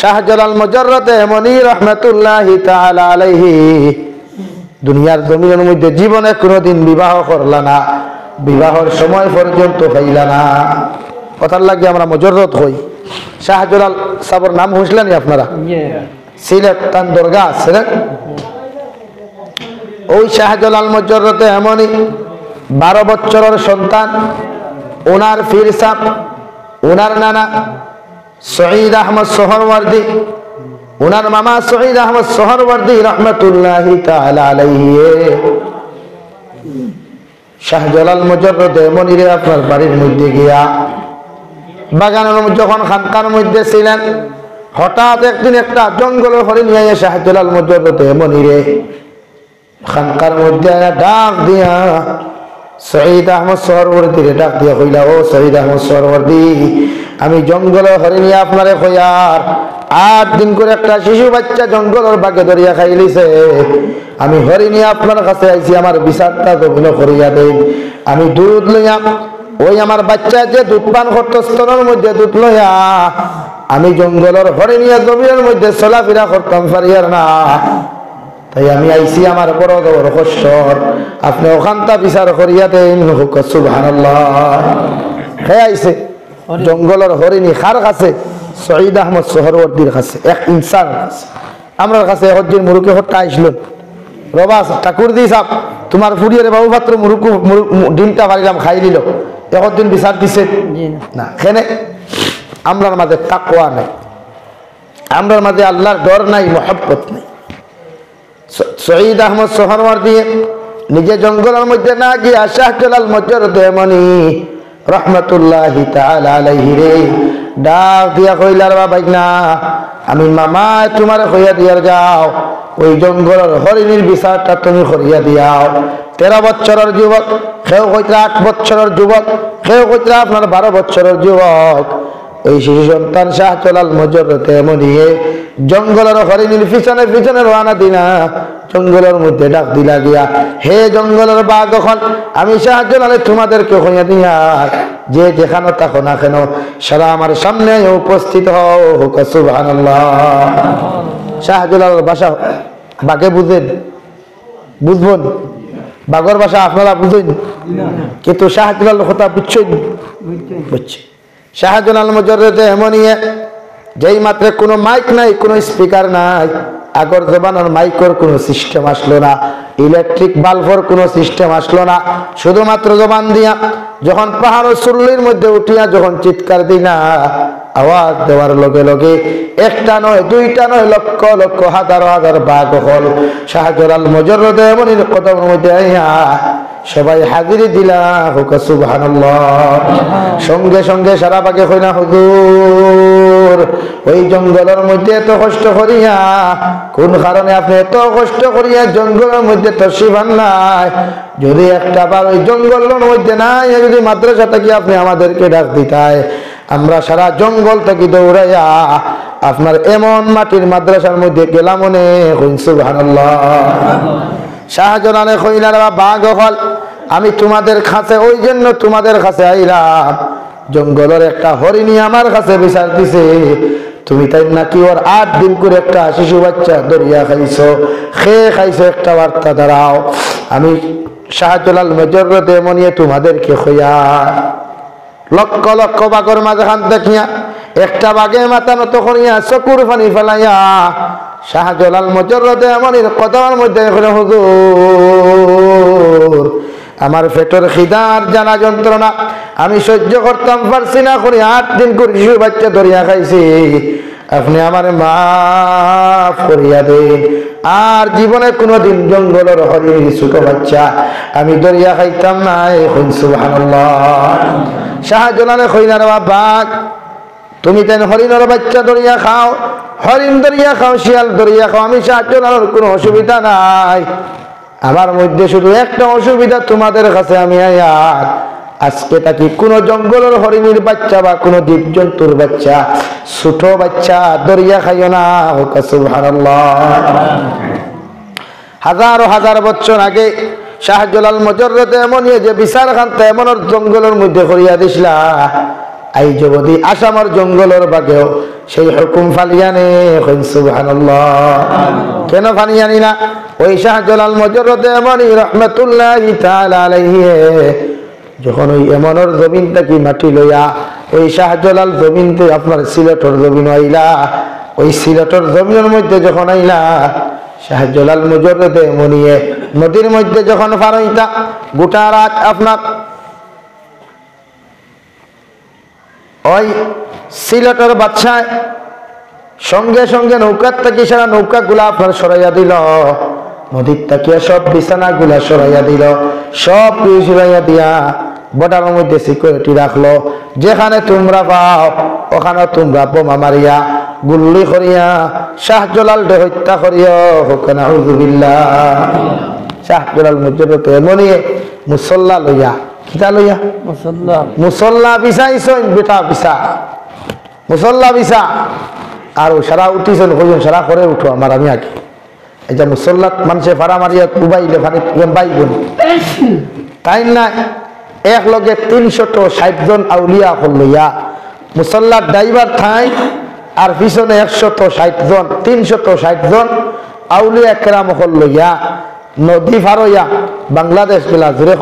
শাহজালাল মুজাররতে মনি রহমাতুল্লাহি তাআলা আলাইহি। দুনিয়ার জমিনের মধ্যে জীবনে কোনোদিন বিবাহ করলা না বিবাহর সময় পর্যন্ত হইলা না। কথার লাগে আমরা মুজাররত হই। শাহজালাল সাবর নাম হুসলেনি আপনারা? সিলেট তান দরগা আছে? ওই শাহজালাল মুজাররতে এমনই বারো বছরের সন্তান ওনার ফির সাপ ওনার নানা শহীদ আহমদ সোহরওয়ার্দি ওনার মামা শহীদ আহমদ সোহরওয়ার্দি রহমতুল্লাহ আলাইহি। শাহজালাল মুজররদ মনিরে আপনার বাড়ির মধ্যে গিয়া, বাগানের যখন খানকার মধ্যে ছিলেন, হঠাৎ একদিন একটা জঙ্গল হরিণ নিয়ে শাহজালাল মুজররদ মনিরে খানকার মধ্যে ডাক দিয়া শহীদ আহমদ সরবর্দীরে ডাক দিয়া কইলা, ও শহীদ আহমদ সরবর্দী আমি জঙ্গলে হরিণী আপনারে কইয়ার আট দিন করে একটা শিশু বাচ্চা জঙ্গলের বাগে ধরিয়া খাইলিছে। আমি হরিণী আপনার কাছে আইছি, আমার বিচারটা গভীর করিয়া দেই আমি দুধ লইয়া, ওই আমার বাচ্চা যে দুধ পান করতো মধ্যে দুধ লইয়া, আমি জঙ্গলের হরিণিয়া জমিনের মধ্যে চলাফেরা করতাম, পারিয়ার না। তাই আমি আইছি আমার বড় বড় কষ্ট আপনি ওখানটা বিচার করিয়া দেন হুক সুবহানাল্লাহ। হে আইছে। জঙ্গলের হরিণী খার কাছে শহীদ আহমদ সোহরবর্দীর কাছে এক ইনসান কাছে। আমার কাছে হজ্জির মুরুকে হত্যা আইসল। রবা ঠাকুর দি সাপ তোমার ফুরিয়ে বাবু পাত্র মুরুকু ডিমটা পারিলাম খাই নিল একদিন বিচার দিছে। না। খেনে। আমরার মাঝে তাকুয়া নাই। আমরার মাঝে আল্লাহর ডর নাই মহব্বত নাই। শহীদ আহমদ সোহরওয়ার দিয়ে নিজে জঙ্গলের মধ্যে না গিয়া শাহজালাল মজর দেমনি রহমতুল্লাহ আলাইহি রে। ডাক দিয়া কইলার বাবাই না আমি মামা তোমার কইয়া দিয়ার যাও। ওই জঙ্গলের হরিণীর বিচারটা তুমি করিয়া দিয়াও। তেরো বছরের যুবক, কেউ কইতরা আট বছরের যুবক, কেউ কইতরা আপনার বারো বছরের যুবক। ওই শিশু সন্তান শাহ চলাল জঙ্গলের হরিণীর পিছনে পিছনে রওনা দিনা। জঙ্গলের মধ্যে ডাক দিলা গিয়া, হে জঙ্গলের বাঘ এখন, আমি সাহায্য নালে তোমাদেরকে হইয়া দিয়া, যে যেখানে থাকো না কেন, সারা আমার সামনে উপস্থিত হুক, সুবহানাল্লাহ। শাহজালাল বাসা বাঘে বুঝেন, বুঝবেন? বাঘর বাসা আপনারা বুঝেন? কিন্তু শাহজালাল কথা বুঝছেন? বুঝছে। শাহজালাল মজরতে এমনই যেই মাত্র কোনো মাইক নাই, কোনো স্পিকার নাই আগর জবানোর মাইকর কোনো সিস্টেম আসলো না ইলেকট্রিক বাল্বর কোনো সিস্টেম আসলো না শুধুমাত্র জবান দিয়া যখন পাহাড় চুল্লির মধ্যে উঠিয়া যখন চিৎকার দিই না আওয়াজ দেওয়ার লগে লগে একটা নয় দুইটা নয় লক্ষ লক্ষ হাজার হাজার বাঘ হল। শাহজালাল মজরতে এমনই কদমের মধ্যে আইয়া সবাই হাজিরি দিলা হুক সুবহানাল্লাহ। সঙ্গে সঙ্গে সারা পাকে কইনা হুজুর ওই জঙ্গলের মধ্যে এত কষ্ট করিয়া, কোন কারণে আপনি এত কষ্ট করিয়া জঙ্গলের মধ্যে তো শিবান নাই যদি একটা বার ওই জঙ্গলের মধ্যে নাই, যদি মাদ্রাসা থেকে আপনি আমাদেরকে ডাক দিতায়, আমরা সারা জঙ্গল থেকে দৌড়াইয়া আপনার এমন মাটির মাদ্রাসার মধ্যে গেলাম মনে শাহজালালে কইলার বাঘ হল আমি তোমাদের কাছে, ওই জন্য তোমাদের কাছে আইলাম। জঙ্গলের একটা হরিণী আমার কাছে বিচার দিছে। তুমি তাই নাকি ওর আট দিন করে একটা শিশু বাচ্চা দরিয়া খাইছো? খেয়ে খাইছো একটা বার্তা দাঁড়াও। আমি শাহজালাল মেজরতে মনিয়ে তোমাদেরকে খইয়া লক্ষ লক্ষ বাঘর মাঝখান দেখিয়া একটা বাঘে মাথা নত করিয়া চকুর পানি ফেলাইয়া শাহজালাল মজরতে এমনই কদমের মধ্যে হুজুর আমার পেটের খিদার জানা যন্ত্রণা। আমি সহ্য করতাম পারছি না করে আট দিন করে শিশু বাচ্চা ধরিয়া খাইছি। আপনি আমার মাফ করিয়া দেন। আর জীবনে কোনোদিন জঙ্গলের হরিণ ছোট বাচ্চা আমি দরিয়া খাইতাম না এখন সুবহানাল্লাহ। শাহজালালে কইনার বাঘ তুমি তেন হরিণের বাচ্চা দরিয়া খাও, হরিণ দরিয়া খাও, শিয়াল দরিয়া খাও, আমি শাহজালালের কোনো অসুবিধা নাই। আমার মধ্যে শুধু একটা অসুবিধা তোমাদের কাছে আমি আয়ার আজকে তাকে কোন জঙ্গলের হরিণীর বাচ্চা বা কোন জীবজন্তুর বাচ্চা, ছোট বাচ্চা দরিয়া খাইও না। হোক হাজার হাজার বছর আগে শাহজালাল মজরতে এমন যে বিচার খান এমন জঙ্গলের মধ্যে করিয়া দিছিলা। আই যবদি আসামর জঙ্গলের বাগেও সেই হুকুম ফালিয়ানে কেন ফালিয়ানি না ওই শাহজালাল মজরত এমনই রহমতুল্লাহ যখন ওই এমনের জমিনটা কি মাটি লইয়া ওই শাহজালাল জমিনতে আপনার সিলেটর জমিন আইলা, ওই সিলেটর জমিনের মধ্যে যখন আইলা শাহজালাল মুজরদে মনিয়ে নদীর মধ্যে যখন পার হইতা গোটা রাত আপনার ওই সিলেটের বাচ্চায় সঙ্গে সঙ্গে নৌকার থেকে সারা নৌকা গুলা আপনার সরাইয়া দিল। নদীর তাকিয়া সব বিছানা গুলা সরাইয়া দিল। সব সরাইয়া দিয়া বর্ডারের মধ্যে সিকিউরিটি রাখল। যেখানে তোমরা পাও ওখানে তোমরা বোমা মারিয়া গুল্লি করিয়া শাহজলাল ডে হত্যা করিয়া হোকানা হুজুবিল্লাহ শাহজলাল মুজরত এমনিয়ে মুসল্লা লইয়া কিতা লইয়া? মুসল্লা। মুসল্লা বিছাইছেন বেটা বিছা মুসল্লা বিছা আর সারা উঠিছেন কইছেন সারা করে উঠো আমার আমি আগে। যে মুসল্লাত মানুষে ভাড়া মারিয়া উবাইলে বাইগুন তাই নাই এক লগে তিনশত ষাট জন আউলিয়া হল মুসল্লার ড্রাইভার ঠাই আর পিছনে একশত ষাট তিনশত ষাট আউলিয়া কেরাম হল নদী ফারইয়া বাংলাদেশ গেলা জুড়ে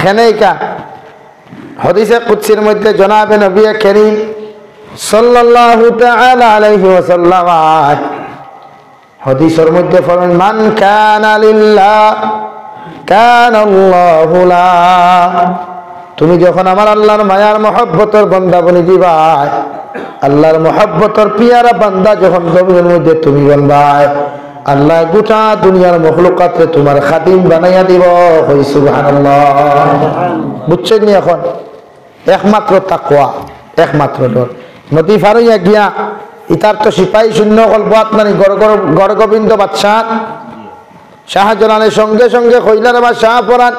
খেনেইকা হদিসে কুৎসির মধ্যে জনাবে নবী করিম সাল্লাল্লাহু তাআলা আলাইহি ওয়াসাল্লাম হদিসের মধ্যে ফরমান মান কানা লিল্লাহ কান তুমি যখন আমার আল্লাহর মায়ার মহব্বতের বান্দা বনি দিবাই আল্লাহর মহব্বতের পিয়ারা বান্দা যখন জমিনের মধ্যে তুমি বলবাই আল্লাহ গোটা দুনিয়ার মখলুকাতে তোমার খাদিম বানাইয়া দিব। হই সুবহানাল্লাহ। বুঝছেন এখন? একমাত্র তাকওয়া, একমাত্র ডর। নদী ফারইয়া গিয়া ইতার তো সিপাহী শূন্য গল্প আপনার গড় গোবিন্দ বাদশাহ। শাহজালালের সঙ্গে সঙ্গে কইলার বা শাহ পরান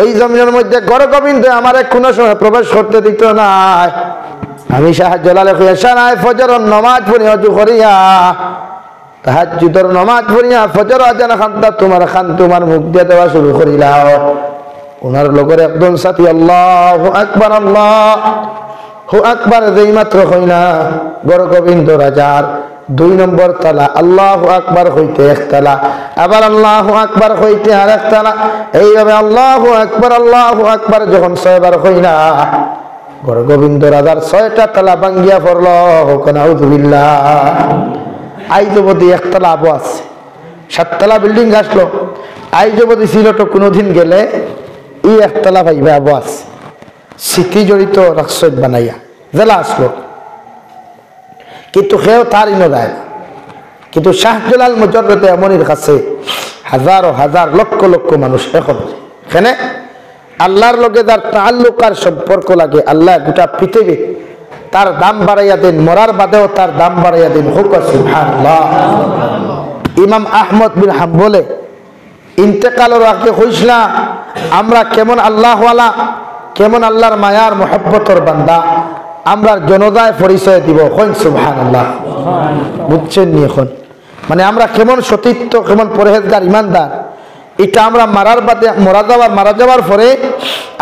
ওই জমিনের মধ্যে গড় গোবিন্দ আমার কোনো প্রবেশ করতে দিত না আমি শাহজালালে কইয়া সারাই ফজর নমাজ পড়ি অজু করিয়া, তাহাজ্জুদর নমাজ পড়িয়া ফজর আজান খান্তা তোমার খান তোমার মুখ দিয়ে দেওয়া শুরু করিলাও ওনার লোকের একদম সাথী, আল্লাহ আকবার, আল্লাহ। হু আকবার যেই মাত্র হইনা গড় গোবিন্দ রাজার দুই নম্বর তালা, আল্লাহ আকবার হইতে এক তালা, আবার আল্লাহ আকবার হইতে আর এক তালা। এইভাবে আল্লাহ আকবার আল্লাহ আকবার যখন ছয়বার হইনা গড় গোবিন্দ রাজার ছয়টা তালা বাঙ্গিয়া পড়ল হোকনা উজুবিল্লাহ আইজবতী একতলা আবু আছে সাততলা বিল্ডিং আসলো। আইজবতী ছিল তো কোনোদিন গেলে ই একতলা পাইবে আবু আছে। স্মৃতি জড়িত রাক্ষস বানাইয়া। জেলা আসলো কিন্তু সেও তার ইনো না কিন্তু শাহজালাল মুজরতে এমনের কাছে হাজারো হাজার লক্ষ লক্ষ মানুষ এখন এখানে আল্লাহর লগে যার তাল্লুকার সম্পর্ক লাগে, আল্লাহ গোটা পৃথিবী তার দাম বাড়াইয়া দেন মরার বাদেও তার দাম বাড়াইয়া দেন। হুক সুবহানাল্লাহ। ইমাম আহমদ বিন হাম্বলে ইন্তেকালের আগে হইস না, আমরা কেমন আল্লাহওয়ালা? কেমন আল্লাহর মায়ার মহব্বতর বান্দা? আমরা জনতায় পরিচয় দিব হইন সুবহান আল্লাহ বুঝছেন নি এখন। মানে আমরা কেমন সতীত্ব কেমন পরেহেজগার ইমানদার? এটা আমরা মারার বাদে মরা যাওয়ার মারা যাওয়ার পরে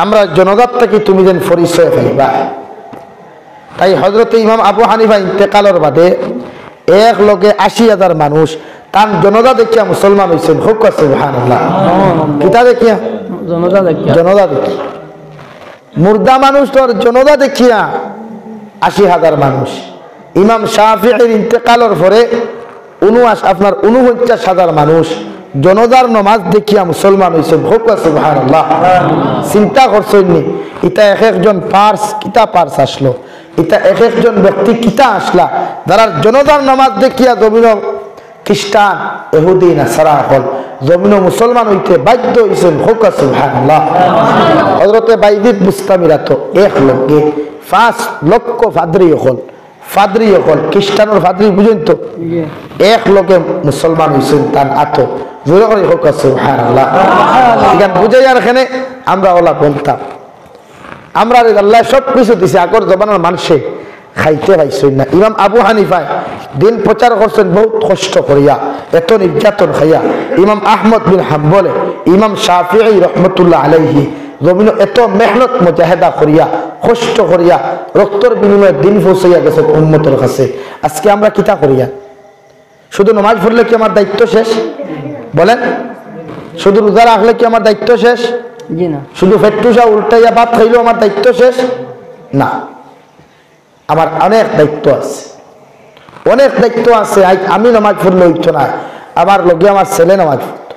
আমরা জনতার থেকে তুমি যেন পরিচয় পাইবা। তাই হজরত ইমাম আবু হানিফা ইন্তেকালের বাদে এক লগে আশি হাজার মানুষ তার জনতা দেখিয়া মুসলমান হয়েছেন হোক সুবহান আল্লাহ কিতা দেখিয়া? জনতা দেখিয়া। জনতা দেখিয়া। মুর্দা মানুষ তোর জনতা দেখিয়া আশি হাজার মানুষ। ইমাম শাহির ইন্তেকালের পরে উনআশ আপনার উনপঞ্চাশ হাজার মানুষ জনতার নমাজ দেখিয়া মুসলমান হয়েছে ভোগ সুবহান আল্লাহ চিন্তা করছেন নি? ইটা এক একজন পার্স কিতা পার্স আসলো? ইটা এক একজন ব্যক্তি কিতা আসলা? যারা জনতার নামাজ দেখিয়া জমিন খ্রিস্টান এহুদি না সারা হল জমিন মুসলমান হইতে বাধ্য হয়েছেন হোক সুবহানাল্লাহ। হজরতে বাইদিদ মুস্তামিরা তো এক লগে পাঁচ লক্ষ ফাদরি হল ফাদরি হল খ্রিস্টানের ফাদরি বুঝেন তো? এক লোকে মুসলমান হয়েছেন তার আত। জোরে করে হোক সুবহানাল্লাহ। এখান বুঝাই আর এখানে আমরা ওলা বলতাম। আমরা আল্লাহ সব কিছু দিছে আগর জমানার মানুষে। খাইতে পাইছেন না। ইমাম আবু হানিফায় দিন প্রচার করছেন বহুত কষ্ট করিয়া এত নির্যাতন খাইয়া। ইমাম আহমদ বিন হাম্বলে ইমাম শাফি রহমতুল্লাহ আলাইহি জমিন এত মেহনত মজাহেদা করিয়া কষ্ট করিয়া রক্তর বিনিময়ে দিন পৌঁছাইয়া গেছে উন্মতর কাছে। আজকে আমরা কিতা করিয়া? শুধু নমাজ পড়লে কি আমার দায়িত্ব শেষ? বলেন। শুধু রোজা রাখলে কি আমার দায়িত্ব শেষ? শুধু ফেট্টুসা উল্টাইয়া ভাত খাইলেও আমার দায়িত্ব শেষ? না। আমার অনেক দায়িত্ব আছে। অনেক দায়িত্ব আছে আমি নামাজ পড়লে হইতো না। আমার লগে আমার ছেলে নামাজ পড়তো।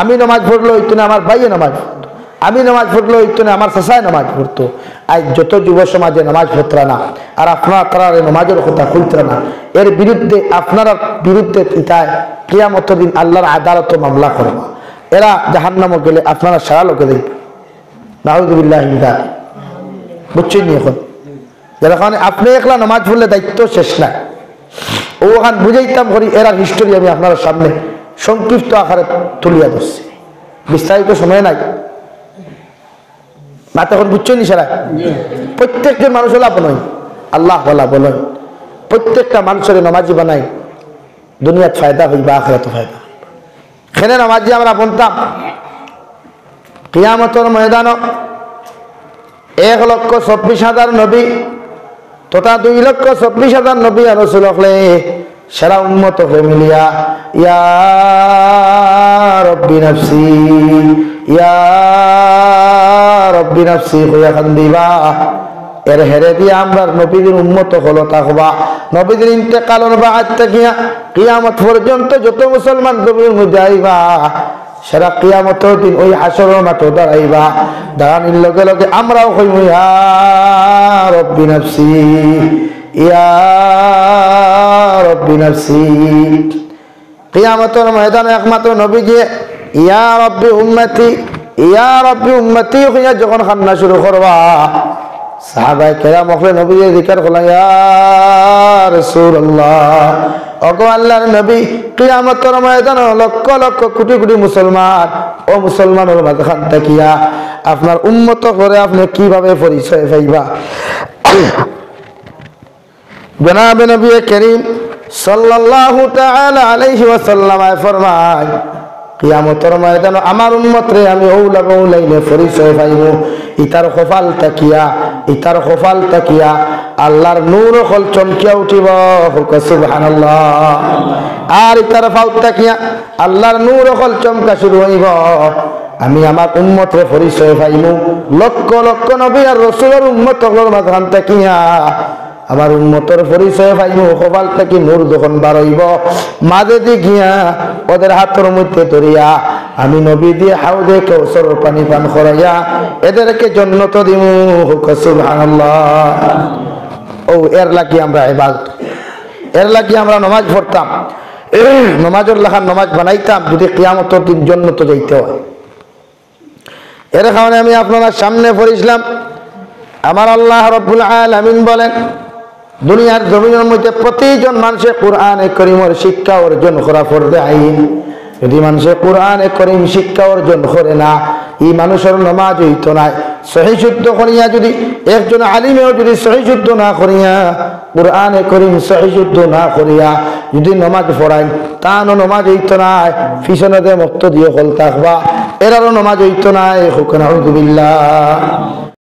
আমি নামাজ পড়লে হইতো না, আমার ভাইয়ে নামাজ পড়তো। আমি নামাজ পড়লে হইতো না, আমার চাষায় নামাজ পড়তো। আজ যত যুব সমাজে নামাজ পড়তরা না, আর আপনার তারা নামাজের কথা খুলতরা না, এর বিরুদ্ধে আপনারা বিরুদ্ধে পিতায় কিয়ামত দিন আল্লাহর আদালত মামলা করবা। এরা জাহান্নামে গেলে আপনারা সারা লোকে দেখবেন নাহুদুবিল্লাহ বুঝছেন নি যেরকম আপনি একলা নামাজ পড়লে দায়িত্ব শেষ না। ওখান বুঝাইতাম করি এরা হিস্টোরি আমি আপনার সামনে সংক্ষিপ্ত আকারে তুলিয়া ধরছি। বিস্তারিত সময় নাই। না তখন বুঝছেন সেরা? প্রত্যেকজন মানুষ হলা বনয় আল্লাহ বলা বলেন প্রত্যেকটা মানুষের নামাজি বানাই, দুনিয়াত ফায়দা হইবা আখরাত ফায়দা খেনে নামাজি আমরা বলতাম কিয়ামতর ময়দান এক লক্ষ চব্বিশ হাজার নবী তথা দুই লক্ষ চব্বিশ হাজার নবী আর রসুল সেরা উন্মত হয়ে মিলিয়া, ইয়া রব্বি নফসি, ইয়া রব্বি নফসি হইয়া কান্দিবা এর হেরে দিয়ে আমরা নবীদের উন্মত হলো তাকবা নবীদের ইন্তেকালন বা আজ থাকিয়া কিয়ামত পর্যন্ত যত মুসলমান নবীর মধ্যে আইবা। সেরা কিয়ামত দিন ওই হাসরের মাঠে দাঁড়াইবা। দাঁড়ানির লগে লগে আমরাও কইব ইয়া রব্বি নফসি, ইয়া রব্বি নফসি। কিয়ামতের ময়দানে একমাত্র নবী গিয়ে, ইয়া রব্বি উম্মতি, ইয়া রব্বি উম্মতি হইয়া যখন কান্না শুরু করবা সাহাবাই কেরাম নবী জিকার করলাম ইয়া রাসূলুল্লাহ ওগো আল্লাহর নবী, কিয়ামতের ময়দানে লক্ষ লক্ষ কোটি কোটি মুসলমান, ও মুসলমানের মাঝখান থাকিয়া আপনার উন্মত করে আপনি কীভাবে পরিচয় পাইবা? জনাব নবী করিম সাল্লাল্লাহু তাআলা আলাইহি ওয়াসাল্লাম ফরমায়, কিয়ামতের ময়দানে আমার উম্মত রে আমি ওলা গৌলাইনে পরিচয় পাইব। ইতার কপাল তাকিয়া, ইতার কপাল তাকিয়া আল্লাহর নূর হল চমকিয়া উঠিব। আর ইতার ফাউত তাকিয়া আল্লাহর নূর হল চমকা শুরু হইব। আমি আমার উম্মত রে পরিচয় পাইব লক্ষ লক্ষ নবী আর রসুলের উম্মত হল আমার উন্মতর পরিচয় পাইব কপাল থেকে নূর যখন বারইব মাঝে দিয়ে গিয়া ওদের হাতের মধ্যে ধরিয়া আমি নবী দিয়ে হাউদে কৌসর পানি পান করাইয়া এদেরকে জন্নত দিম। সুবহানাল্লাহ। ও, এর লাগি আমরা এবার এর লাগি আমরা নমাজ পড়তাম। নমাজের লেখার নমাজ বানাইতাম, যদি কিয়ামতর দিন জন্নত যাইতে হয়। এর কারণে আমি আপনার সামনে পড়েছিলাম, আমার আল্লাহ রব্বুল আলামিন বলেন, দুনিয়ার জমিনের মধ্যে প্রতিজন মানুষের কোরআনে করিমের শিক্ষা অর্জন করা ফরদে আইন। যদি মানুষে কোরআনে করিম শিক্ষা অর্জন করে না এই মানুষের নমাজ হইত নাই। সহি শুদ্ধ করিয়া যদি একজন আলিমেও যদি সহি শুদ্ধ না করিয়া, কোরআনে করিম সহি যুদ্ধ না করিয়া যদি নমাজ পড়ায় তানো নমাজ হইত নাই, পিছনে দে মুক্ত দিয়ে হল থাকবা এরারও নমাজ হইত নাই হুকনা